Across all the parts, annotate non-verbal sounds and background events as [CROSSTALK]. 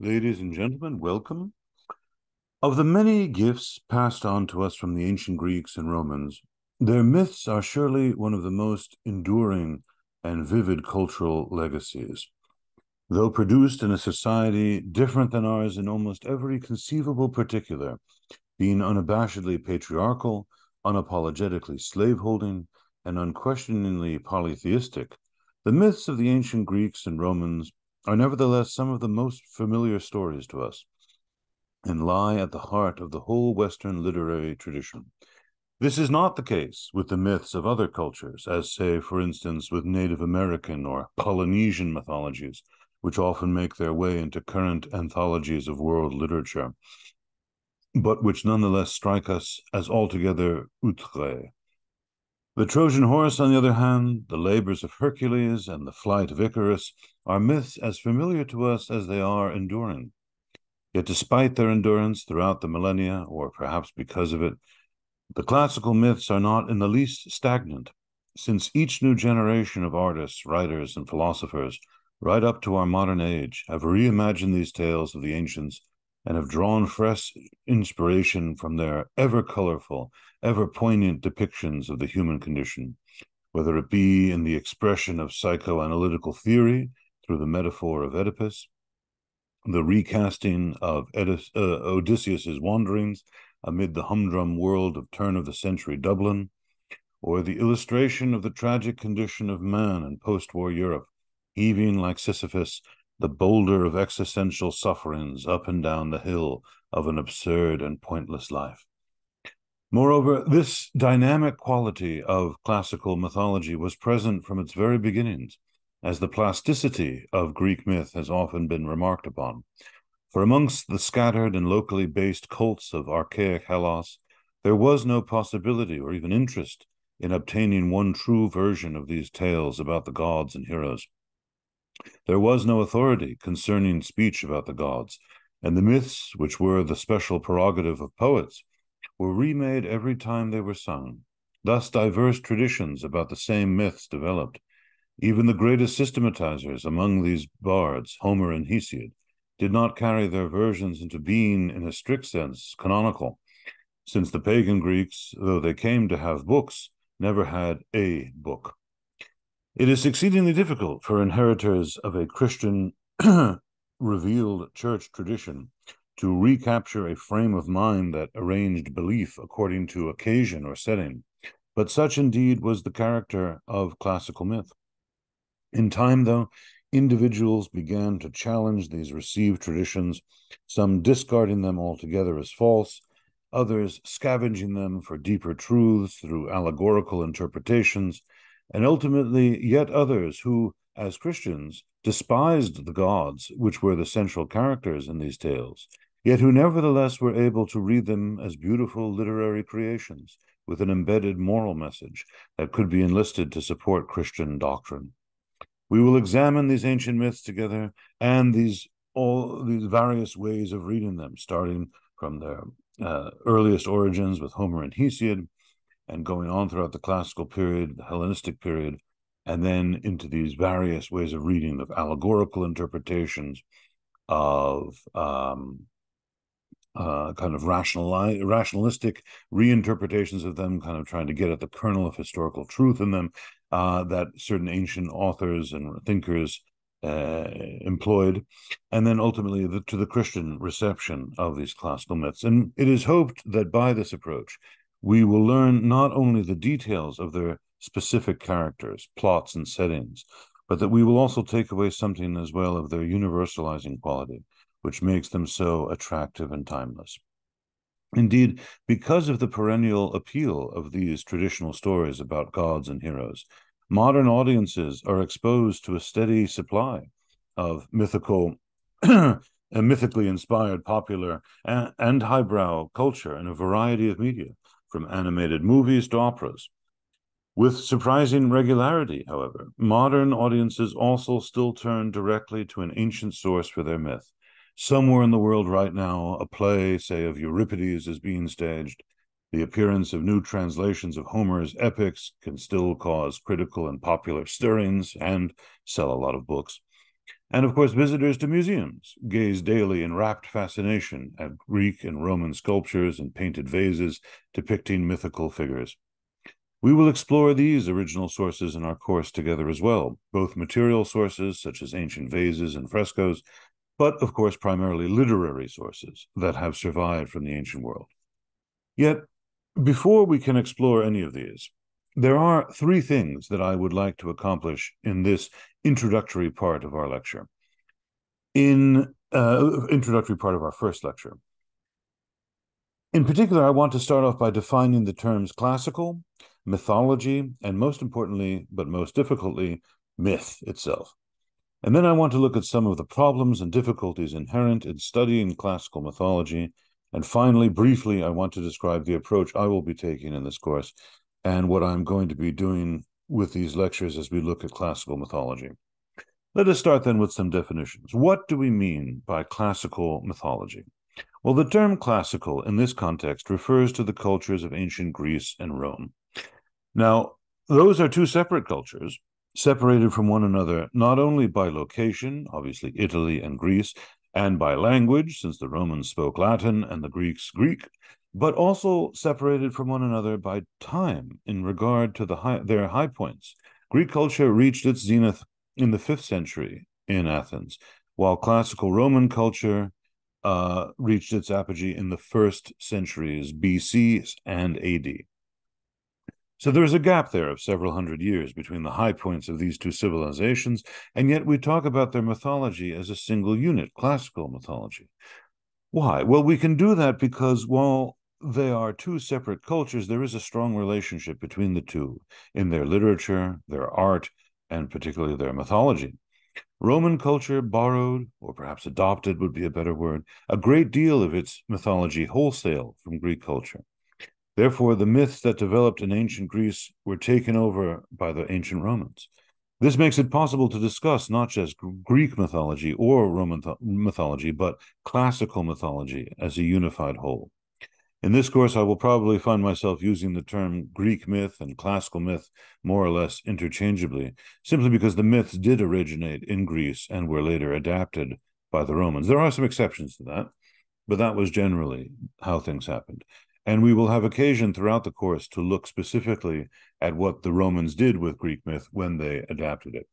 Ladies and gentlemen, welcome. Of the many gifts passed on to us from the ancient Greeks and Romans, their myths are surely one of the most enduring and vivid cultural legacies. Though produced in a society different than ours in almost every conceivable particular, being unabashedly patriarchal, unapologetically slaveholding, and unquestioningly polytheistic, the myths of the ancient Greeks and Romans are nevertheless some of the most familiar stories to us and lie at the heart of the whole Western literary tradition. This is not the case with the myths of other cultures, as, say, for instance, with Native American or Polynesian mythologies, which often make their way into current anthologies of world literature, but which nonetheless strike us as altogether outre. The Trojan horse, on the other hand, the labors of Hercules and the flight of Icarus are myths as familiar to us as they are enduring. Yet, despite their endurance throughout the millennia, or perhaps because of it, the classical myths are not in the least stagnant, since each new generation of artists, writers, and philosophers, right up to our modern age, have reimagined these tales of the ancients and have drawn fresh inspiration from their ever colorful, ever poignant depictions of the human condition, whether it be in the expression of psychoanalytical theory through the metaphor of Oedipus, the recasting of uh, Odysseus's wanderings amid the humdrum world of turn of the century Dublin, or the illustration of the tragic condition of man in post war Europe, heaving like Sisyphus the boulder of existential sufferings up and down the hill of an absurd and pointless life. Moreover, this dynamic quality of classical mythology was present from its very beginnings, as the plasticity of Greek myth has often been remarked upon. For amongst the scattered and locally based cults of archaic Hellas, there was no possibility or even interest in obtaining one true version of these tales about the gods and heroes. There was no authority concerning speech about the gods, and the myths, which were the special prerogative of poets, were remade every time they were sung. Thus, diverse traditions about the same myths developed. Even the greatest systematizers among these bards, Homer and Hesiod, did not carry their versions into being in a strict sense canonical, since the pagan Greeks, though they came to have books, never had a book. It is exceedingly difficult for inheritors of a Christian [CLEARS THROAT] revealed church tradition to recapture a frame of mind that arranged belief according to occasion or setting, but such indeed was the character of classical myth. In time, though, individuals began to challenge these received traditions, some discarding them altogether as false, others scavenging them for deeper truths through allegorical interpretations, and ultimately yet others who, as Christians, despised the gods which were the central characters in these tales, yet who nevertheless were able to read them as beautiful literary creations with an embedded moral message that could be enlisted to support Christian doctrine. We will examine these ancient myths together and these all these various ways of reading them, starting from their uh, earliest origins with Homer and Hesiod, and going on throughout the classical period, the Hellenistic period, and then into these various ways of reading of allegorical interpretations of um, uh, kind of rational, rationalistic reinterpretations of them, kind of trying to get at the kernel of historical truth in them uh, that certain ancient authors and thinkers uh, employed, and then ultimately the, to the Christian reception of these classical myths. And it is hoped that by this approach, we will learn not only the details of their specific characters, plots, and settings, but that we will also take away something as well of their universalizing quality, which makes them so attractive and timeless. Indeed, because of the perennial appeal of these traditional stories about gods and heroes, modern audiences are exposed to a steady supply of mythical [CLEARS THROAT] mythically inspired popular and, and highbrow culture in a variety of media, from animated movies to operas. With surprising regularity, however, modern audiences also still turn directly to an ancient source for their myth. Somewhere in the world right now, a play, say, of Euripides is being staged. The appearance of new translations of Homer's epics can still cause critical and popular stirrings and sell a lot of books. And of course, visitors to museums gaze daily in rapt fascination at Greek and Roman sculptures and painted vases depicting mythical figures. We will explore these original sources in our course together as well, both material sources such as ancient vases and frescoes, but of course primarily literary sources that have survived from the ancient world. Yet, before we can explore any of these, there are three things that I would like to accomplish in this introductory part of our lecture. In uh, introductory part of our first lecture. In particular, I want to start off by defining the terms classical, mythology, and most importantly, but most difficultly, myth itself. And then I want to look at some of the problems and difficulties inherent in studying classical mythology. And finally, briefly, I want to describe the approach I will be taking in this course and what I'm going to be doing with these lectures as we look at classical mythology. Let us start then with some definitions. What do we mean by classical mythology? Well, the term classical in this context refers to the cultures of ancient Greece and Rome. Now, those are two separate cultures, separated from one another not only by location, obviously Italy and Greece, and by language, since the Romans spoke Latin and the Greeks Greek, but also separated from one another by time in regard to the high, their high points. Greek culture reached its zenith in the fifth century in Athens, while classical Roman culture uh, reached its apogee in the first centuries BC and AD. So there is a gap there of several hundred years between the high points of these two civilizations, and yet we talk about their mythology as a single unit, classical mythology. Why? Well, we can do that because while they are two separate cultures, there is a strong relationship between the two in their literature, their art, and particularly their mythology. Roman culture borrowed, or perhaps adopted would be a better word, a great deal of its mythology wholesale from Greek culture. Therefore, the myths that developed in ancient Greece were taken over by the ancient Romans. This makes it possible to discuss not just Greek mythology or Roman mythology, but classical mythology as a unified whole. In this course, I will probably find myself using the term Greek myth and classical myth more or less interchangeably, simply because the myths did originate in Greece and were later adapted by the Romans. There are some exceptions to that, but that was generally how things happened. And we will have occasion throughout the course to look specifically at what the Romans did with Greek myth when they adapted it.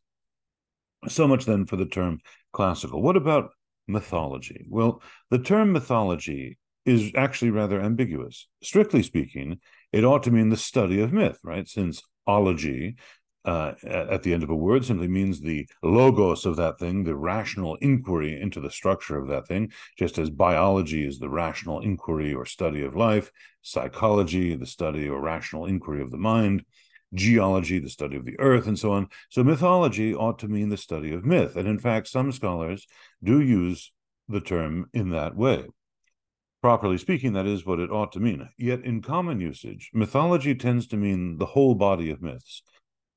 So much then for the term classical. What about mythology? Well, the term mythology is actually rather ambiguous. Strictly speaking, it ought to mean the study of myth, right? Since ology uh, at the end of a word simply means the logos of that thing, the rational inquiry into the structure of that thing, just as biology is the rational inquiry or study of life, psychology, the study or rational inquiry of the mind, geology, the study of the earth, and so on. So mythology ought to mean the study of myth. And in fact, some scholars do use the term in that way. Properly speaking, that is what it ought to mean. Yet in common usage, mythology tends to mean the whole body of myths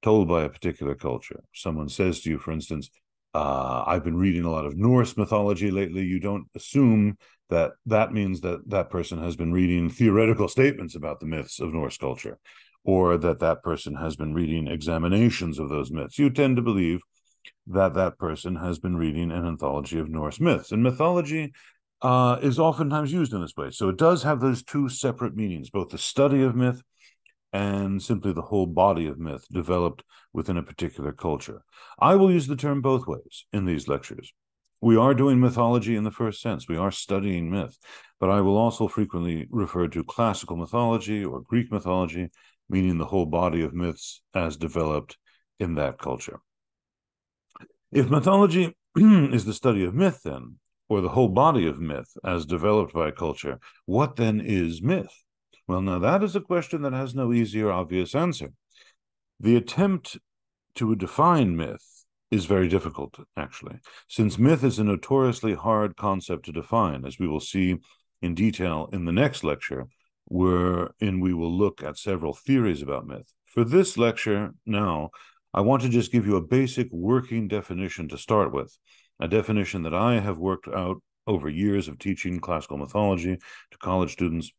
told by a particular culture. Someone says to you, for instance, uh, I've been reading a lot of Norse mythology lately. You don't assume that that means that that person has been reading theoretical statements about the myths of Norse culture, or that that person has been reading examinations of those myths. You tend to believe that that person has been reading an anthology of Norse myths. And mythology uh, is oftentimes used in this way. So it does have those two separate meanings, both the study of myth and simply the whole body of myth developed within a particular culture. I will use the term both ways in these lectures. We are doing mythology in the first sense, we are studying myth, but I will also frequently refer to classical mythology or Greek mythology, meaning the whole body of myths as developed in that culture. If mythology [CLEARS THROAT] is the study of myth, then, or the whole body of myth as developed by culture, what then is myth? Well, now that is a question that has no easy or obvious answer. The attempt to define myth is very difficult, actually, since myth is a notoriously hard concept to define, as we will see in detail in the next lecture, wherein we will look at several theories about myth. For this lecture now, I want to just give you a basic working definition to start with, a definition that I have worked out over years of teaching classical mythology to college students.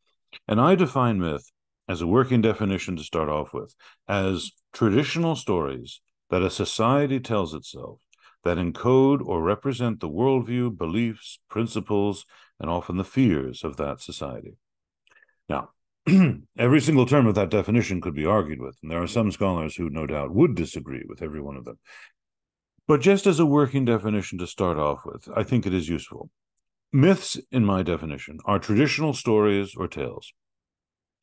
And I define myth as a working definition to start off with as traditional stories that a society tells itself that encode or represent the worldview, beliefs, principles, and often the fears of that society. Now, [CLEARS THROAT] every single term of that definition could be argued with, and there are some scholars who no doubt would disagree with every one of them. But just as a working definition to start off with, I think it is useful. Myths, in my definition, are traditional stories or tales.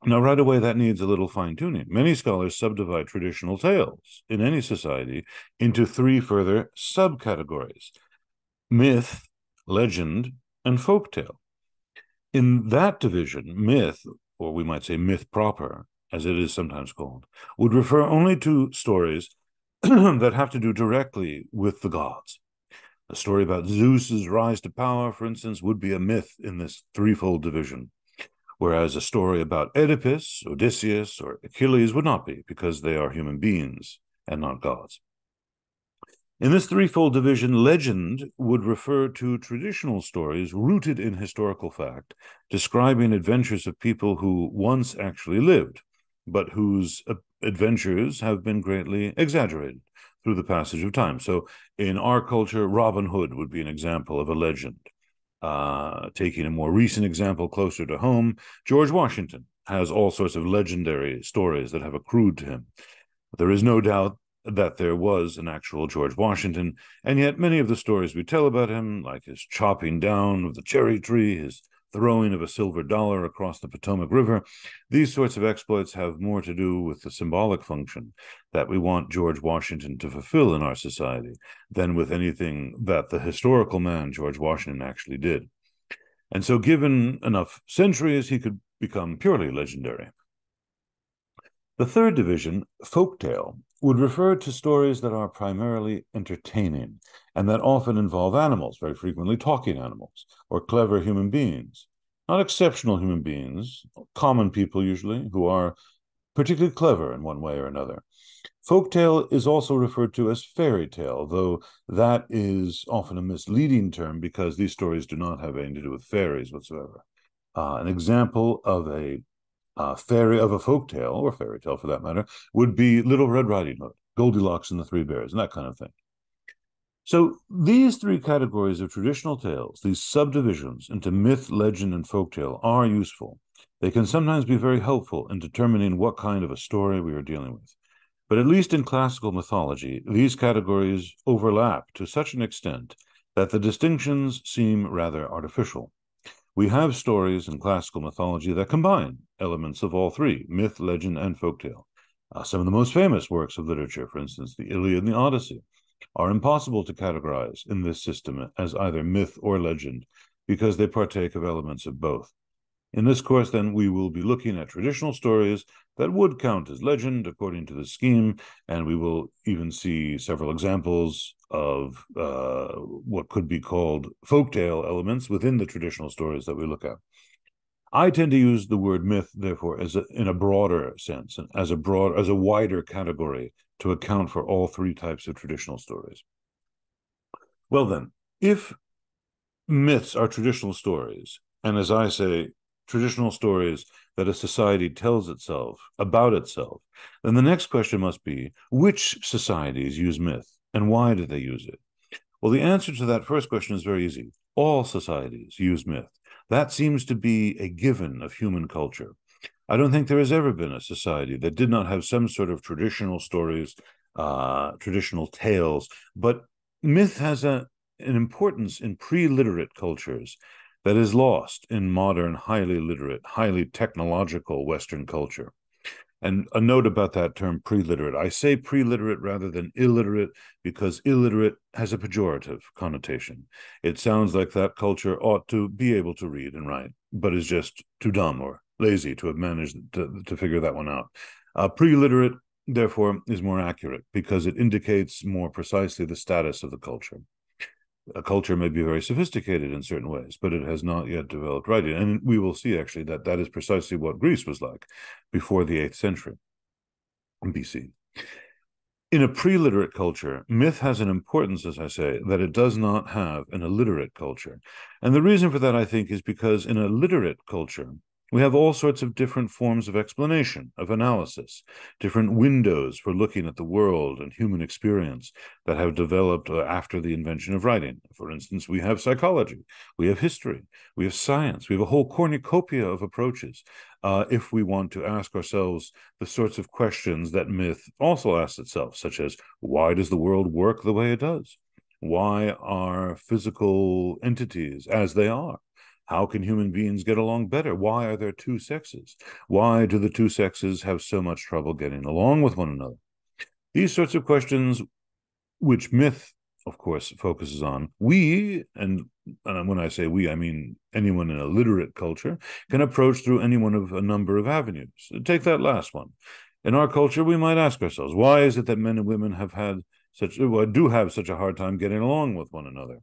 Now, right away, that needs a little fine tuning. Many scholars subdivide traditional tales in any society into three further subcategories myth, legend, and folk tale. In that division, myth, or we might say myth proper, as it is sometimes called, would refer only to stories [CLEARS THROAT] that have to do directly with the gods. A story about Zeus's rise to power, for instance, would be a myth in this threefold division, whereas a story about Oedipus, Odysseus, or Achilles would not be, because they are human beings and not gods. In this threefold division, legend would refer to traditional stories rooted in historical fact, describing adventures of people who once actually lived, but whose adventures have been greatly exaggerated through the passage of time. So, in our culture, Robin Hood would be an example of a legend. Uh, taking a more recent example closer to home, George Washington has all sorts of legendary stories that have accrued to him. There is no doubt that there was an actual George Washington, and yet many of the stories we tell about him, like his chopping down of the cherry tree, his throwing of a silver dollar across the Potomac River, these sorts of exploits have more to do with the symbolic function that we want George Washington to fulfill in our society than with anything that the historical man George Washington actually did. And so, given enough centuries, he could become purely legendary. The third division, folktale, would refer to stories that are primarily entertaining and that often involve animals, very frequently talking animals, or clever human beings. Not exceptional human beings, common people usually, who are particularly clever in one way or another. Folktale is also referred to as fairy tale, though that is often a misleading term because these stories do not have anything to do with fairies whatsoever. Uh, an example of a uh, fairy of a folk tale or fairy tale for that matter would be Little Red Riding Hood, Goldilocks and the Three Bears, and that kind of thing. So these three categories of traditional tales, these subdivisions into myth, legend, and folk tale, are useful. They can sometimes be very helpful in determining what kind of a story we are dealing with. But at least in classical mythology, these categories overlap to such an extent that the distinctions seem rather artificial. We have stories in classical mythology that combine elements of all three myth, legend, and folktale. Uh, some of the most famous works of literature, for instance, the Iliad and the Odyssey, are impossible to categorize in this system as either myth or legend because they partake of elements of both. In this course, then, we will be looking at traditional stories that would count as legend according to the scheme, and we will even see several examples of uh, what could be called folktale elements within the traditional stories that we look at. I tend to use the word myth, therefore, as a, in a broader sense, and as a broad, as a wider category to account for all three types of traditional stories. Well, then, if myths are traditional stories, and as I say, traditional stories that a society tells itself about itself, then the next question must be which societies use myth and why do they use it? Well, the answer to that first question is very easy. All societies use myth. That seems to be a given of human culture. I don't think there has ever been a society that did not have some sort of traditional stories, uh, traditional tales, but myth has a, an importance in pre literate cultures that is lost in modern, highly literate, highly technological Western culture. And a note about that term pre-literate. I say pre-literate rather than illiterate because illiterate has a pejorative connotation. It sounds like that culture ought to be able to read and write, but is just too dumb or lazy to have managed to, to figure that one out. Uh, pre-literate, therefore, is more accurate because it indicates more precisely the status of the culture a culture may be very sophisticated in certain ways, but it has not yet developed writing. And we will see actually that that is precisely what Greece was like before the 8th century BC. In a pre literate culture, myth has an importance, as I say, that it does not have in a literate culture. And the reason for that, I think, is because in a literate culture, We have all sorts of different forms of explanation, of analysis, different windows for looking at the world and human experience that have developed uh, after the invention of writing. For instance, we have psychology, we have history, we have science, we have a whole cornucopia of approaches uh, if we want to ask ourselves the sorts of questions that myth also asks itself, such as why does the world work the way it does? Why are physical entities as they are? How can human beings get along better? Why are there two sexes? Why do the two sexes have so much trouble getting along with one another? These sorts of questions, which myth, of course, focuses on, we, and, and when I say we, I mean anyone in a literate culture, can approach through any one of a number of avenues. Take that last one. In our culture, we might ask ourselves, why is it that men and women have had such, do have such a hard time getting along with one another?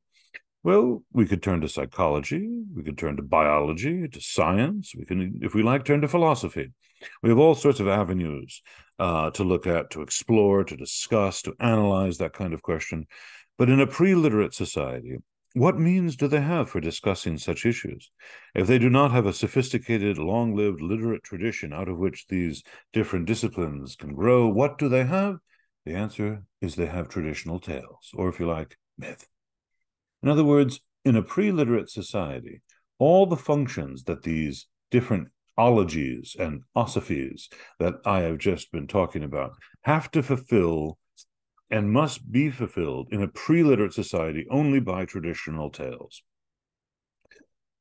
Well, we could turn to psychology, we could turn to biology, to science, we can, if we like, turn to philosophy. We have all sorts of avenues uh, to look at, to explore, to discuss, to analyze that kind of question. But in a pre literate society, what means do they have for discussing such issues? If they do not have a sophisticated, long lived literate tradition out of which these different disciplines can grow, what do they have? The answer is they have traditional tales, or if you like, myth. In other words, in a pre literate society, all the functions that these different ologies and osophies that I have just been talking about have to fulfill and must be fulfilled in a pre literate society only by traditional tales.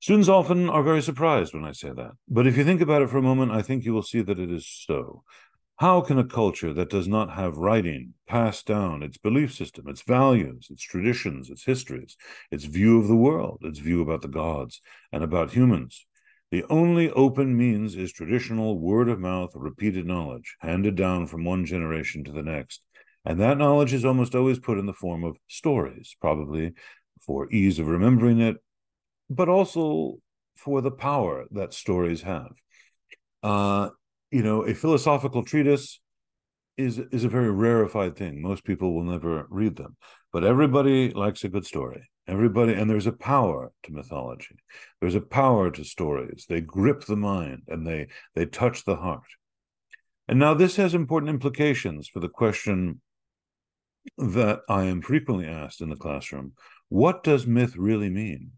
Students often are very surprised when I say that. But if you think about it for a moment, I think you will see that it is so. How can a culture that does not have writing pass down its belief system, its values, its traditions, its histories, its view of the world, its view about the gods and about humans? The only open means is traditional word of mouth, repeated knowledge, handed down from one generation to the next. And that knowledge is almost always put in the form of stories, probably for ease of remembering it, but also for the power that stories have. Uh, you know, a philosophical treatise is is a very rarefied thing. Most people will never read them, but everybody likes a good story. Everybody, and there's a power to mythology. There's a power to stories. They grip the mind and they they touch the heart. And now this has important implications for the question that I am frequently asked in the classroom: What does myth really mean?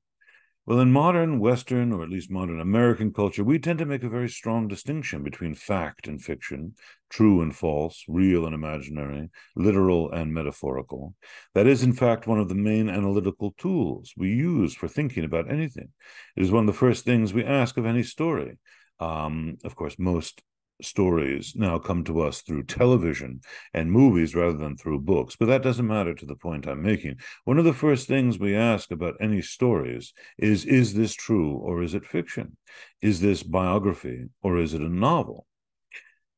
Well, in modern Western, or at least modern American culture, we tend to make a very strong distinction between fact and fiction, true and false, real and imaginary, literal and metaphorical. That is, in fact, one of the main analytical tools we use for thinking about anything. It is one of the first things we ask of any story. Um, of course, most stories now come to us through television and movies rather than through books, but that doesn't matter to the point I'm making. One of the first things we ask about any stories is Is this true or is it fiction? Is this biography or is it a novel?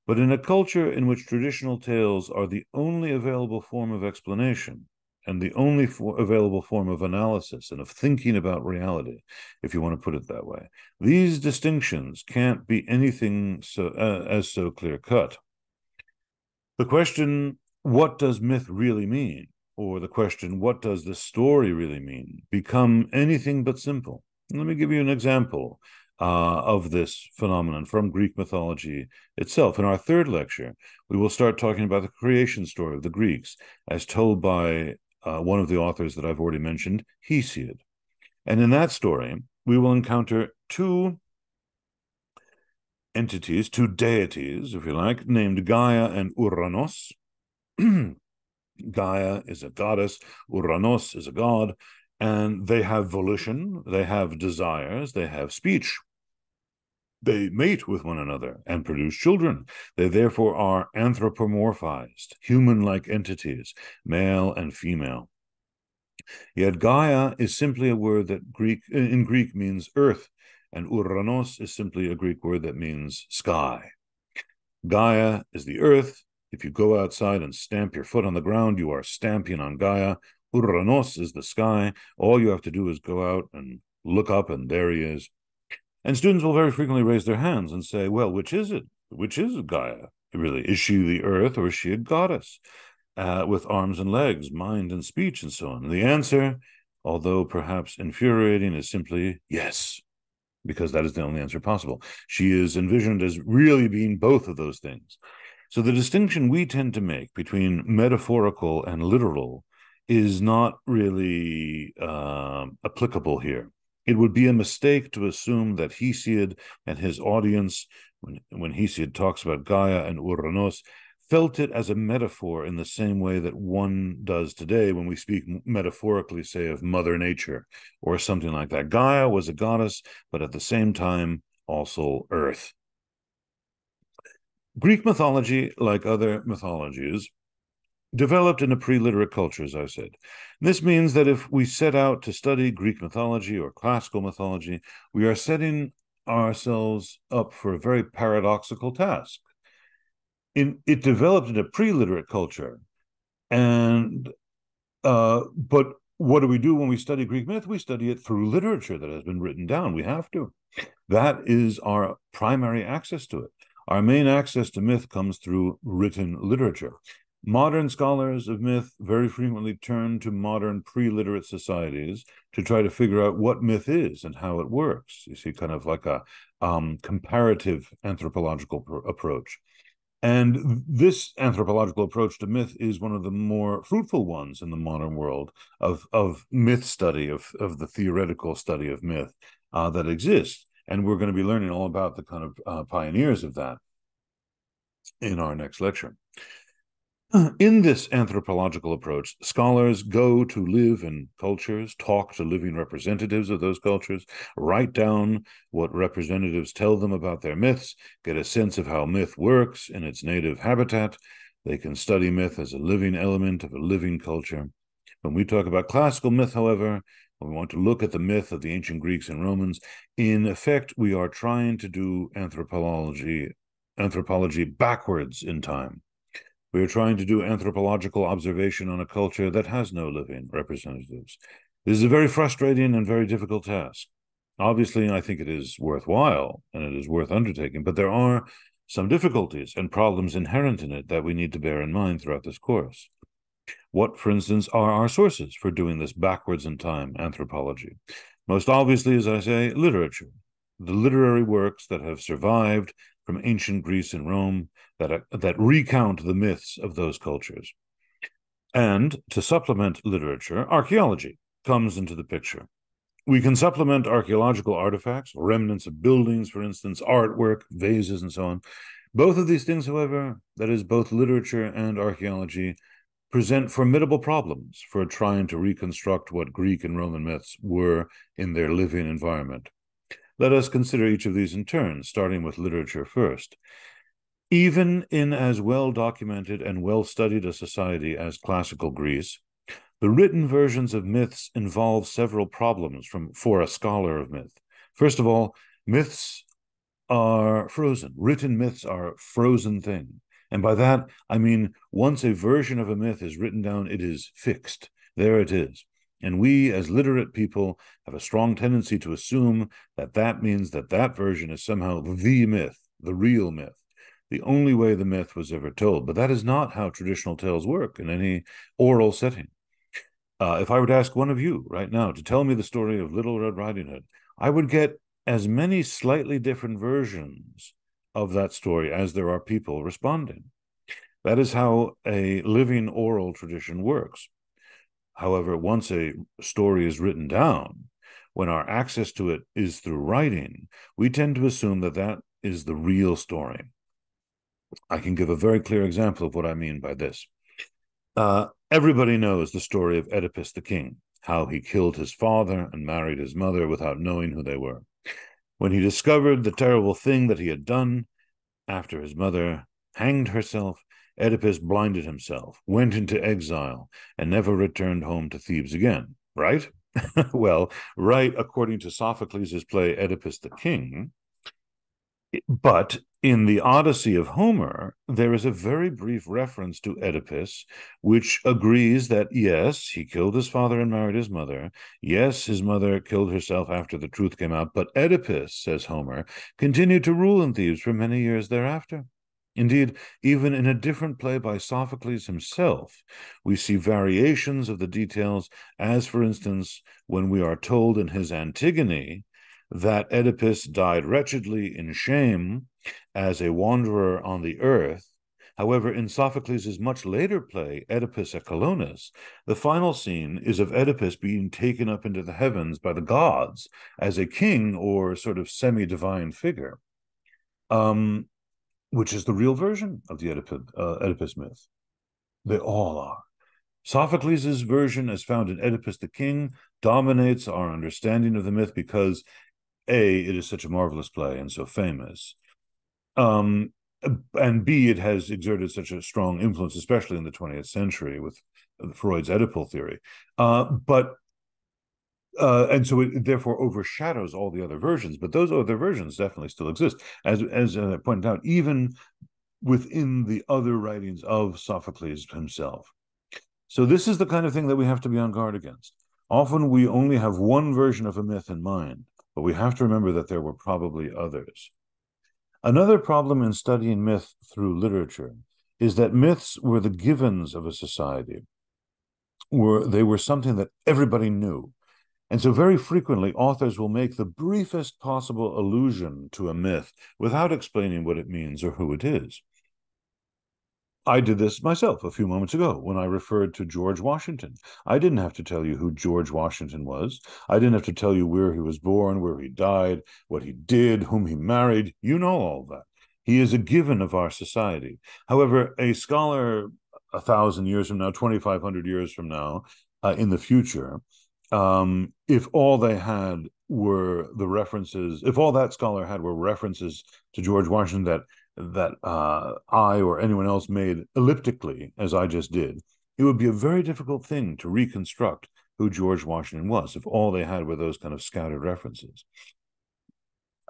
But in a culture in which traditional tales are the only available form of explanation, and the only for available form of analysis and of thinking about reality, if you want to put it that way. These distinctions can't be anything so uh, as so clear cut. The question, what does myth really mean? Or the question, what does the story really mean? Become anything but simple. Let me give you an example uh, of this phenomenon from Greek mythology itself. In our third lecture, we will start talking about the creation story of the Greeks as told by uh, one of the authors that I've already mentioned, Hesiod. And in that story, we will encounter two entities, two deities, if you like, named Gaia and Uranos. [CLEARS THROAT] Gaia is a goddess, Uranos is a god, and they have volition, they have desires, they have speech. They mate with one another and produce children. They therefore are anthropomorphized, human like entities, male and female. Yet Gaia is simply a word that Greek in Greek means earth, and Uranos is simply a Greek word that means sky. Gaia is the earth. If you go outside and stamp your foot on the ground, you are stamping on Gaia. Uranos is the sky. All you have to do is go out and look up, and there he is. And students will very frequently raise their hands and say, well, which is it? Which is Gaia? Really, is she the earth or is she a goddess uh, with arms and legs, mind and speech, and so on? And the answer, although perhaps infuriating, is simply yes. because that is the only answer possible. She is envisioned as really being both of those things. So the distinction we tend to make between metaphorical and literal is not really uh, applicable here. It would be a mistake to assume that Hesiod and his audience, when, when Hesiod talks about Gaia and Uranos, felt it as a metaphor in the same way that one does today when we speak metaphorically, say, of Mother Nature or something like that. Gaia was a goddess, but at the same time, also Earth. Greek mythology, like other mythologies, developed in a pre-literate culture, as I said. This means that if we set out to study Greek mythology or classical mythology, we are setting ourselves up for a very paradoxical task. In, it developed in a pre-literate culture, and uh, but what do we do when we study Greek myth? We study it through literature that has been written down. We have to. That is our primary access to it. Our main access to myth comes through written literature. Modern scholars of myth very frequently turn to modern pre literate societies to try to figure out what myth is and how it works. You see, kind of like a um, comparative anthropological pr- approach. And this anthropological approach to myth is one of the more fruitful ones in the modern world of, of myth study, of, of the theoretical study of myth uh, that exists. And we're going to be learning all about the kind of uh, pioneers of that in our next lecture. Uh-huh. In this anthropological approach, scholars go to live in cultures, talk to living representatives of those cultures, write down what representatives tell them about their myths, get a sense of how myth works in its native habitat. They can study myth as a living element of a living culture. When we talk about classical myth, however, when we want to look at the myth of the ancient Greeks and Romans, in effect, we are trying to do anthropology anthropology backwards in time. We are trying to do anthropological observation on a culture that has no living representatives. This is a very frustrating and very difficult task. Obviously, I think it is worthwhile and it is worth undertaking, but there are some difficulties and problems inherent in it that we need to bear in mind throughout this course. What, for instance, are our sources for doing this backwards in time anthropology? Most obviously, as I say, literature, the literary works that have survived from ancient Greece and Rome that, that recount the myths of those cultures. And to supplement literature, archaeology comes into the picture. We can supplement archaeological artifacts, remnants of buildings, for instance, artwork, vases, and so on. Both of these things, however, that is, both literature and archaeology, present formidable problems for trying to reconstruct what Greek and Roman myths were in their living environment. Let us consider each of these in turn, starting with literature first. Even in as well documented and well studied a society as classical Greece, the written versions of myths involve several problems from, for a scholar of myth. First of all, myths are frozen. Written myths are a frozen thing. And by that, I mean once a version of a myth is written down, it is fixed. There it is. And we, as literate people, have a strong tendency to assume that that means that that version is somehow the myth, the real myth, the only way the myth was ever told. But that is not how traditional tales work in any oral setting. Uh, if I were to ask one of you right now to tell me the story of Little Red Riding Hood, I would get as many slightly different versions of that story as there are people responding. That is how a living oral tradition works. However, once a story is written down, when our access to it is through writing, we tend to assume that that is the real story. I can give a very clear example of what I mean by this. Uh, everybody knows the story of Oedipus the king, how he killed his father and married his mother without knowing who they were. When he discovered the terrible thing that he had done after his mother hanged herself, Oedipus blinded himself, went into exile, and never returned home to Thebes again, right? [LAUGHS] well, right according to Sophocles' play Oedipus the King. But in the Odyssey of Homer, there is a very brief reference to Oedipus, which agrees that yes, he killed his father and married his mother. Yes, his mother killed herself after the truth came out. But Oedipus, says Homer, continued to rule in Thebes for many years thereafter. Indeed, even in a different play by Sophocles himself, we see variations of the details, as, for instance, when we are told in his Antigone that Oedipus died wretchedly in shame as a wanderer on the earth. However, in Sophocles' much later play, Oedipus at Colonus, the final scene is of Oedipus being taken up into the heavens by the gods as a king or sort of semi divine figure, um, which is the real version of the Oedipus, uh, Oedipus myth. They all are. Sophocles' version, as found in Oedipus the King, dominates our understanding of the myth because a it is such a marvelous play and so famous um, and b it has exerted such a strong influence especially in the 20th century with freud's oedipal theory uh, but uh, and so it therefore overshadows all the other versions but those other versions definitely still exist as as i pointed out even within the other writings of sophocles himself so this is the kind of thing that we have to be on guard against often we only have one version of a myth in mind but we have to remember that there were probably others. Another problem in studying myth through literature is that myths were the givens of a society. Were they were something that everybody knew. And so very frequently authors will make the briefest possible allusion to a myth without explaining what it means or who it is. I did this myself a few moments ago when I referred to George Washington. I didn't have to tell you who George Washington was. I didn't have to tell you where he was born, where he died, what he did, whom he married. You know all that. He is a given of our society. However, a scholar a thousand years from now, 2,500 years from now, uh, in the future, um, if all they had were the references, if all that scholar had were references to George Washington that that uh, I or anyone else made elliptically, as I just did, it would be a very difficult thing to reconstruct who George Washington was if all they had were those kind of scattered references.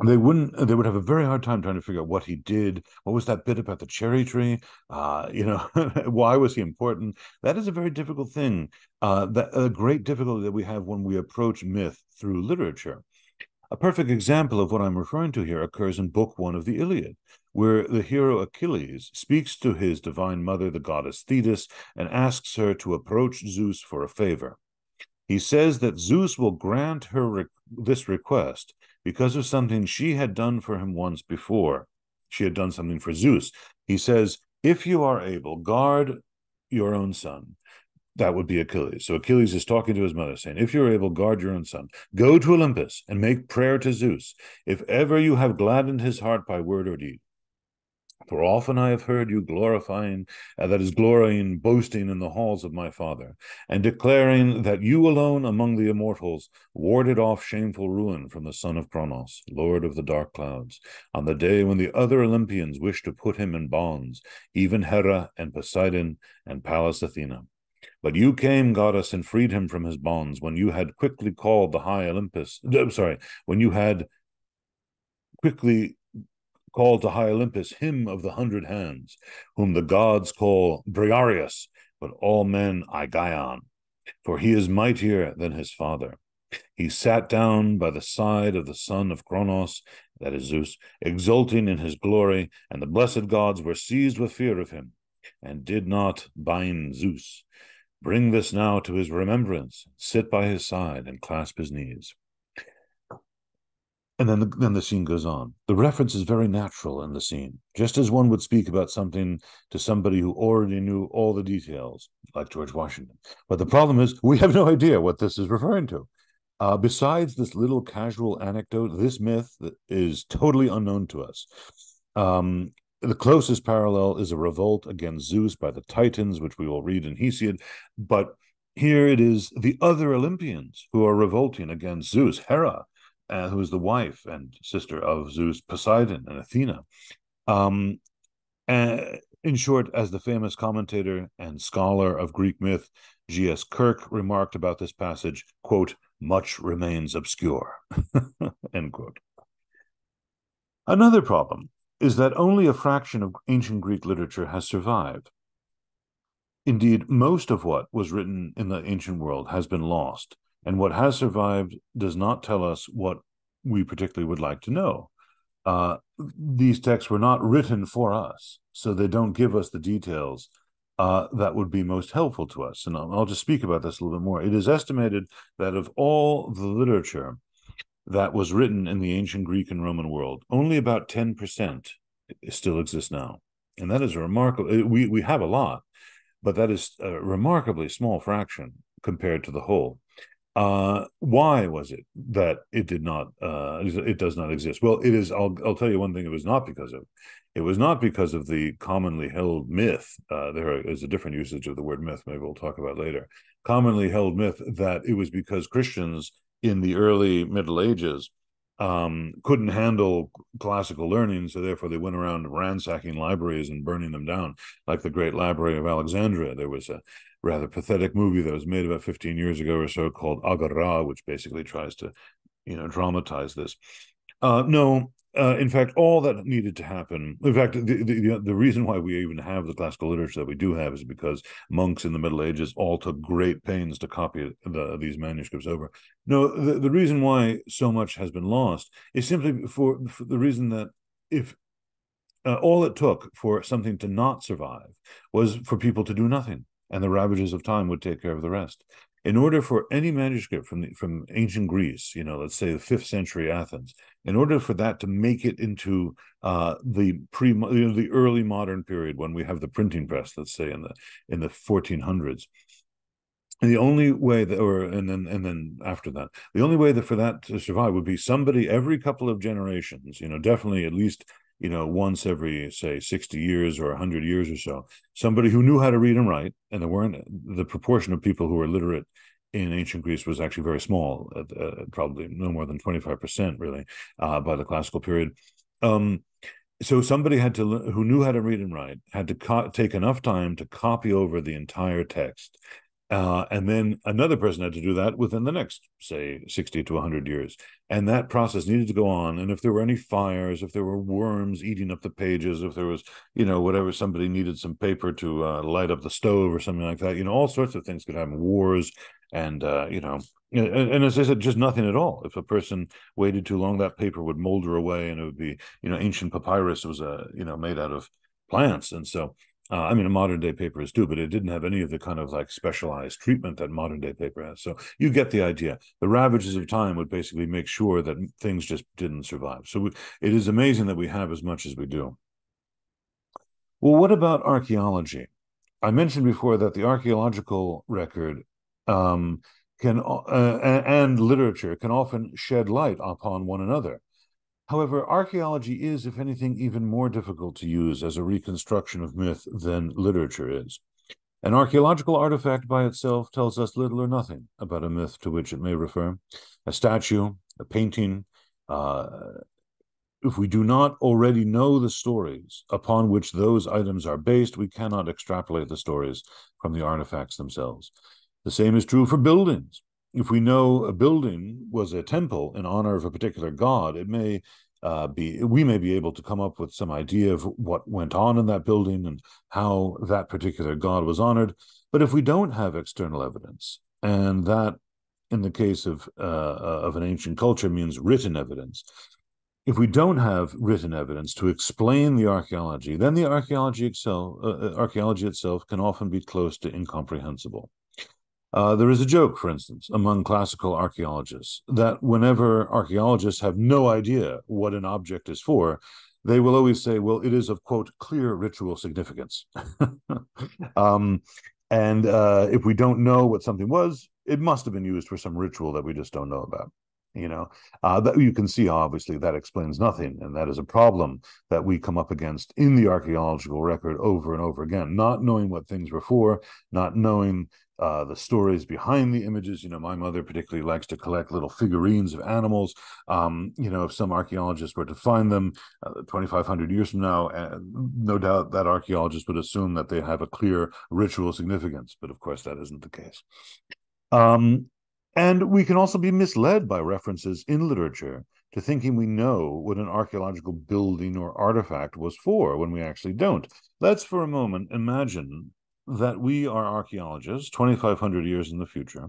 They wouldn't. They would have a very hard time trying to figure out what he did. What was that bit about the cherry tree? Uh, you know, [LAUGHS] why was he important? That is a very difficult thing. Uh, that a great difficulty that we have when we approach myth through literature. A perfect example of what I'm referring to here occurs in Book One of the Iliad where the hero Achilles speaks to his divine mother, the goddess Thetis, and asks her to approach Zeus for a favor. He says that Zeus will grant her re- this request because of something she had done for him once before. She had done something for Zeus. He says, If you are able, guard your own son. That would be Achilles. So Achilles is talking to his mother, saying, If you're able, guard your own son. Go to Olympus and make prayer to Zeus. If ever you have gladdened his heart by word or deed, for often I have heard you glorifying, uh, that is, glorying, boasting in the halls of my father, and declaring that you alone among the immortals warded off shameful ruin from the son of Kronos, lord of the dark clouds, on the day when the other Olympians wished to put him in bonds, even Hera and Poseidon and Pallas Athena. But you came, goddess, and freed him from his bonds when you had quickly called the high Olympus. I'm sorry, when you had quickly called to high Olympus him of the hundred hands, whom the gods call Briareus, but all men Aegaeon, for he is mightier than his father. He sat down by the side of the son of Kronos, that is Zeus, exulting in his glory, and the blessed gods were seized with fear of him, and did not bind Zeus. Bring this now to his remembrance, sit by his side, and clasp his knees and then the, then the scene goes on. The reference is very natural in the scene, just as one would speak about something to somebody who already knew all the details, like George Washington. But the problem is, we have no idea what this is referring to. Uh, besides this little casual anecdote, this myth is totally unknown to us. Um, the closest parallel is a revolt against Zeus by the Titans, which we will read in Hesiod. But here it is the other Olympians who are revolting against Zeus, Hera, uh, who is the wife and sister of Zeus, Poseidon, and Athena. Um, and in short, as the famous commentator and scholar of Greek myth G.S. Kirk remarked about this passage, quote, much remains obscure, [LAUGHS] end quote. Another problem is that only a fraction of ancient Greek literature has survived. Indeed, most of what was written in the ancient world has been lost, and what has survived does not tell us what we particularly would like to know. Uh, these texts were not written for us, so they don't give us the details uh, that would be most helpful to us. And I'll, I'll, just speak about this a little bit more. It is estimated that of all the literature that was written in the ancient Greek and Roman world, only about 10% still exists now. And that is a remarkable, we, we have a lot, but that is a remarkably small fraction compared to the whole. Uh, why was it that it did not, uh, it does not exist? Well, it is, I'll, I'll tell you one thing it was not because of. It was not because of the commonly held myth. Uh, there is a different usage of the word myth, maybe we'll talk about later. Commonly held myth that it was because Christians in the early Middle Ages um, couldn't handle classical learning, so therefore they went around ransacking libraries and burning them down, like the Great Library of Alexandria. There was a rather pathetic movie that was made about 15 years ago or so called Agora, which basically tries to, you know, dramatize this. Uh, no, uh, in fact, all that needed to happen. In fact, the, the the reason why we even have the classical literature that we do have is because monks in the Middle Ages all took great pains to copy the, these manuscripts over. No, the, the reason why so much has been lost is simply for, for the reason that if uh, all it took for something to not survive was for people to do nothing, and the ravages of time would take care of the rest in order for any manuscript from the, from ancient Greece, you know, let's say the fifth century Athens, in order for that to make it into uh, the pre, you know, the early modern period when we have the printing press, let's say in the in the 1400s, the only way that, or and then and then after that, the only way that for that to survive would be somebody every couple of generations, you know, definitely at least you know, once every, say, 60 years or 100 years or so, somebody who knew how to read and write, and there weren't the proportion of people who were literate in ancient Greece was actually very small, uh, probably no more than 25%, really, uh, by the classical period. Um, so somebody had to who knew how to read and write had to take enough time to copy over the entire text uh, and then another person had to do that within the next, say, 60 to 100 years. And that process needed to go on. And if there were any fires, if there were worms eating up the pages, if there was, you know, whatever, somebody needed some paper to uh, light up the stove or something like that, you know, all sorts of things could happen, wars. And, uh, you know, and, and, as I said, just nothing at all. If a person waited too long, that paper would molder away and it would be, you know, ancient papyrus was, uh, you know, made out of plants. And so, uh, I mean, a modern day paper is too, but it didn't have any of the kind of like specialized treatment that modern day paper has. So you get the idea. The ravages of time would basically make sure that things just didn't survive. So we, it is amazing that we have as much as we do. Well, what about archaeology? I mentioned before that the archaeological record um, can uh, and literature can often shed light upon one another. However, archaeology is, if anything, even more difficult to use as a reconstruction of myth than literature is. An archaeological artifact by itself tells us little or nothing about a myth to which it may refer. A statue, a painting, uh, if we do not already know the stories upon which those items are based, we cannot extrapolate the stories from the artifacts themselves. The same is true for buildings if we know a building was a temple in honor of a particular god, it may uh, be we may be able to come up with some idea of what went on in that building and how that particular god was honored. But if we don't have external evidence, and that in the case of uh, of an ancient culture means written evidence, if we don't have written evidence to explain the archaeology, then the archaeology itself, uh, uh archaeology itself can often be close to incomprehensible. Uh, there is a joke, for instance, among classical archaeologists that whenever archaeologists have no idea what an object is for, they will always say, well, it is of, quote, clear ritual significance. [LAUGHS] um, and uh, if we don't know what something was, it must have been used for some ritual that we just don't know about you know uh, that you can see obviously that explains nothing and that is a problem that we come up against in the archaeological record over and over again not knowing what things were for not knowing uh, the stories behind the images. You know, my mother particularly likes to collect little figurines of animals. Um, you know, if some archaeologists were to find them uh, 2,500 years from now, uh, no doubt that archaeologist would assume that they have a clear ritual significance. But of course, that isn't the case. Um, and we can also be misled by references in literature to thinking we know what an archaeological building or artifact was for when we actually don't. Let's for a moment imagine that we are archaeologists 2,500 years in the future,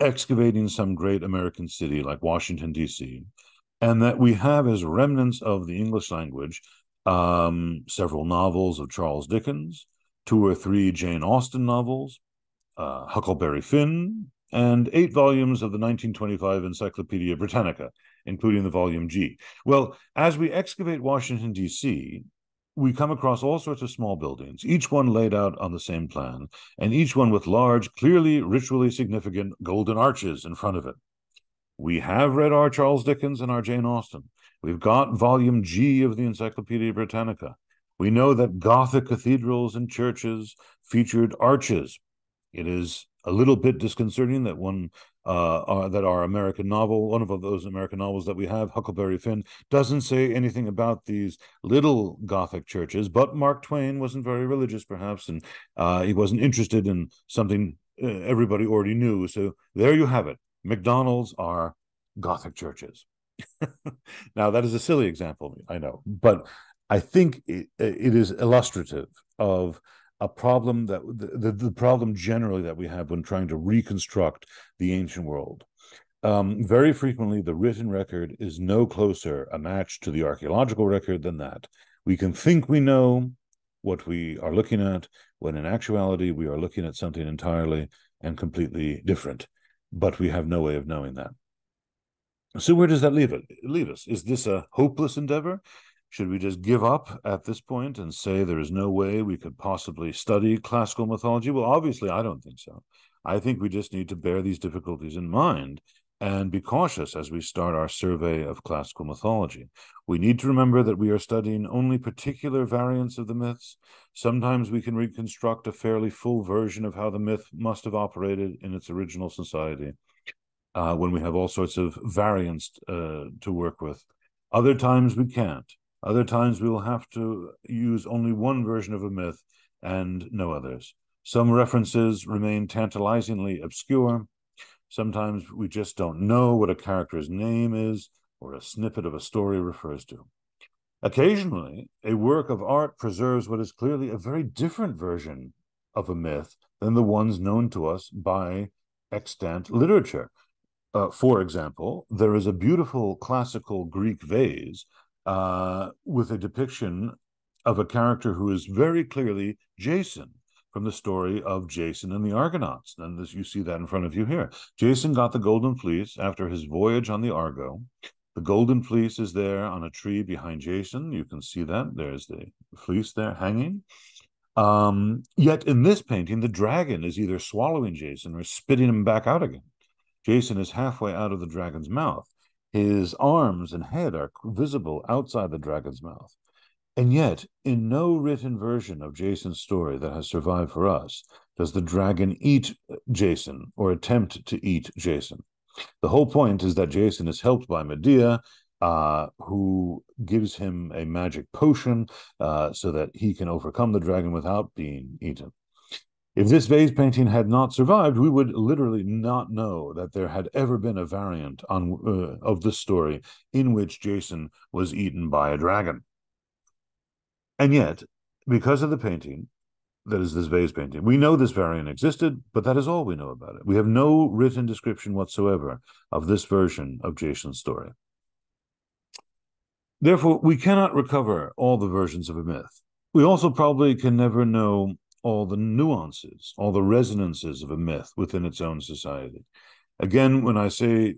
excavating some great American city like Washington, D.C., and that we have as remnants of the English language um, several novels of Charles Dickens, two or three Jane Austen novels, uh, Huckleberry Finn, and eight volumes of the 1925 Encyclopedia Britannica, including the volume G. Well, as we excavate Washington, D.C., we come across all sorts of small buildings, each one laid out on the same plan, and each one with large, clearly ritually significant golden arches in front of it. We have read our Charles Dickens and our Jane Austen. We've got volume G of the Encyclopedia Britannica. We know that Gothic cathedrals and churches featured arches. It is a little bit disconcerting that one uh, uh, that are American novel, one of those American novels that we have, Huckleberry Finn, doesn't say anything about these little Gothic churches. But Mark Twain wasn't very religious, perhaps, and uh, he wasn't interested in something uh, everybody already knew. So there you have it. McDonald's are Gothic churches. [LAUGHS] now that is a silly example, I know, but I think it, it is illustrative of a problem that the, the problem generally that we have when trying to reconstruct the ancient world. Um, very frequently, the written record is no closer a match to the archaeological record than that. We can think we know what we are looking at, when in actuality, we are looking at something entirely and completely different, but we have no way of knowing that. So, where does that leave it? Leave us? Is this a hopeless endeavor? Should we just give up at this point and say there is no way we could possibly study classical mythology? Well, obviously, I don't think so. I think we just need to bear these difficulties in mind and be cautious as we start our survey of classical mythology. We need to remember that we are studying only particular variants of the myths. Sometimes we can reconstruct a fairly full version of how the myth must have operated in its original society uh, when we have all sorts of variants uh, to work with. Other times we can't. Other times we will have to use only one version of a myth and no others. Some references remain tantalizingly obscure. Sometimes we just don't know what a character's name is or a snippet of a story refers to. Occasionally, a work of art preserves what is clearly a very different version of a myth than the ones known to us by extant literature. Uh, for example, there is a beautiful classical Greek vase uh, with a depiction of a character who is very clearly Jason from the story of Jason and the Argonauts. And this, you see that in front of you here. Jason got the golden fleece after his voyage on the Argo. The golden fleece is there on a tree behind Jason. You can see that. There's the fleece there hanging. Um, yet in this painting, the dragon is either swallowing Jason or spitting him back out again. Jason is halfway out of the dragon's mouth. His arms and head are visible outside the dragon's mouth. And yet, in no written version of Jason's story that has survived for us, does the dragon eat Jason or attempt to eat Jason. The whole point is that Jason is helped by Medea, uh, who gives him a magic potion uh, so that he can overcome the dragon without being eaten. If this vase painting had not survived, we would literally not know that there had ever been a variant on uh, of this story in which Jason was eaten by a dragon. And yet, because of the painting, that is this vase painting, we know this variant existed, but that is all we know about it. We have no written description whatsoever of this version of Jason's story. Therefore, we cannot recover all the versions of a myth. We also probably can never know all the nuances, all the resonances of a myth within its own society. Again, when I say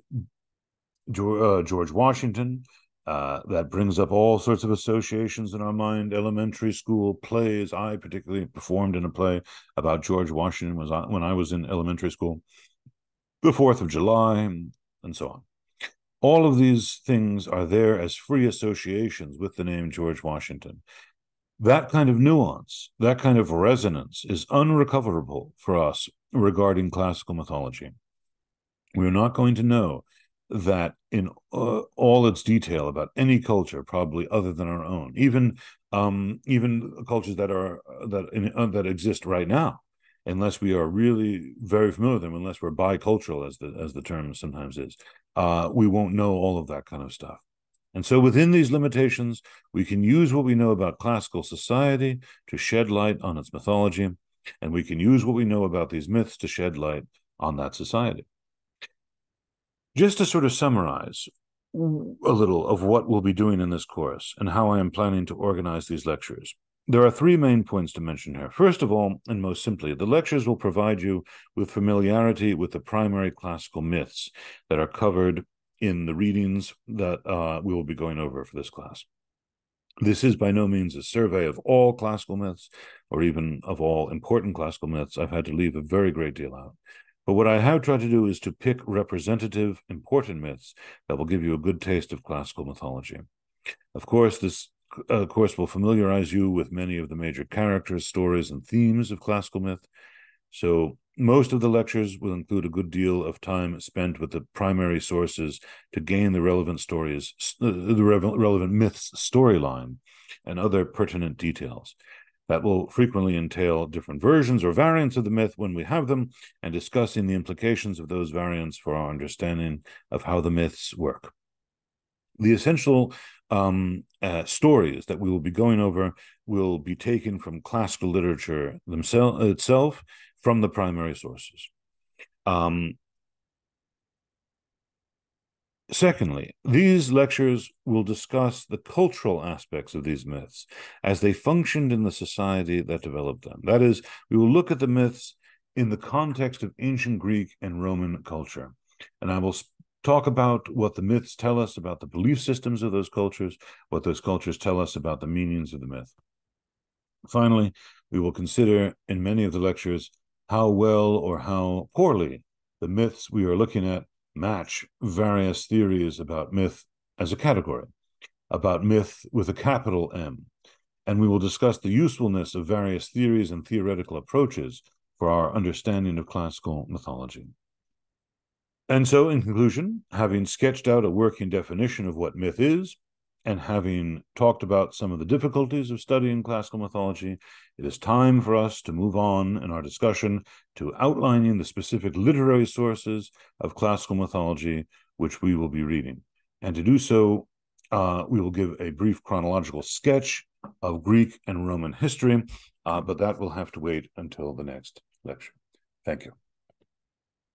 uh, George Washington, uh, that brings up all sorts of associations in our mind. Elementary school plays. I particularly performed in a play about George Washington was when I was in elementary school. The Fourth of July, and so on. All of these things are there as free associations with the name George Washington that kind of nuance, that kind of resonance is unrecoverable for us regarding classical mythology. We're not going to know that in uh, all its detail about any culture, probably other than our own, even um, even cultures that are that in, uh, that exist right now, unless we are really very familiar with them, unless we're bicultural, as the as the term sometimes is, uh, we won't know all of that kind of stuff. And so, within these limitations, we can use what we know about classical society to shed light on its mythology, and we can use what we know about these myths to shed light on that society. Just to sort of summarize a little of what we'll be doing in this course and how I am planning to organize these lectures. there are three main points to mention here. First of all, and most simply, the lectures will provide you with familiarity with the primary classical myths that are covered in the readings that uh, we will be going over for this class. This is by no means a survey of all classical myths or even of all important classical myths. I've had to leave a very great deal out. But what I have tried to do is to pick representative, important myths that will give you a good taste of classical mythology. Of course, this uh, course will familiarize you with many of the major characters, stories, and themes of classical myth. So most of the lectures will include a good deal of time spent with the primary sources to gain the relevant stories, uh, the relevant myths storyline, and other pertinent details. That will frequently entail different versions or variants of the myth when we have them, and discussing the implications of those variants for our understanding of how the myths work. The essential um, uh, stories that we will be going over will be taken from classical literature themselves itself from the primary sources. Um, secondly, these lectures will discuss the cultural aspects of these myths as they functioned in the society that developed them. That is, we will look at the myths in the context of ancient Greek and Roman culture. And I will talk about what the myths tell us about the belief systems of those cultures, what those cultures tell us about the meanings of the myth. Finally, we will consider in many of the lectures how well or how poorly the myths we are looking at match various theories about myth as a category, about myth with a capital M. And we will discuss the usefulness of various theories and theoretical approaches for our understanding of classical mythology. And so, in conclusion, having sketched out a working definition of what myth is, and having talked about some of the difficulties of studying classical mythology, it is time for us to move on in our discussion to outlining the specific literary sources of classical mythology which we will be reading. And to do so, uh, we will give a brief chronological sketch of Greek and Roman history, uh, but that will have to wait until the next lecture. Thank you.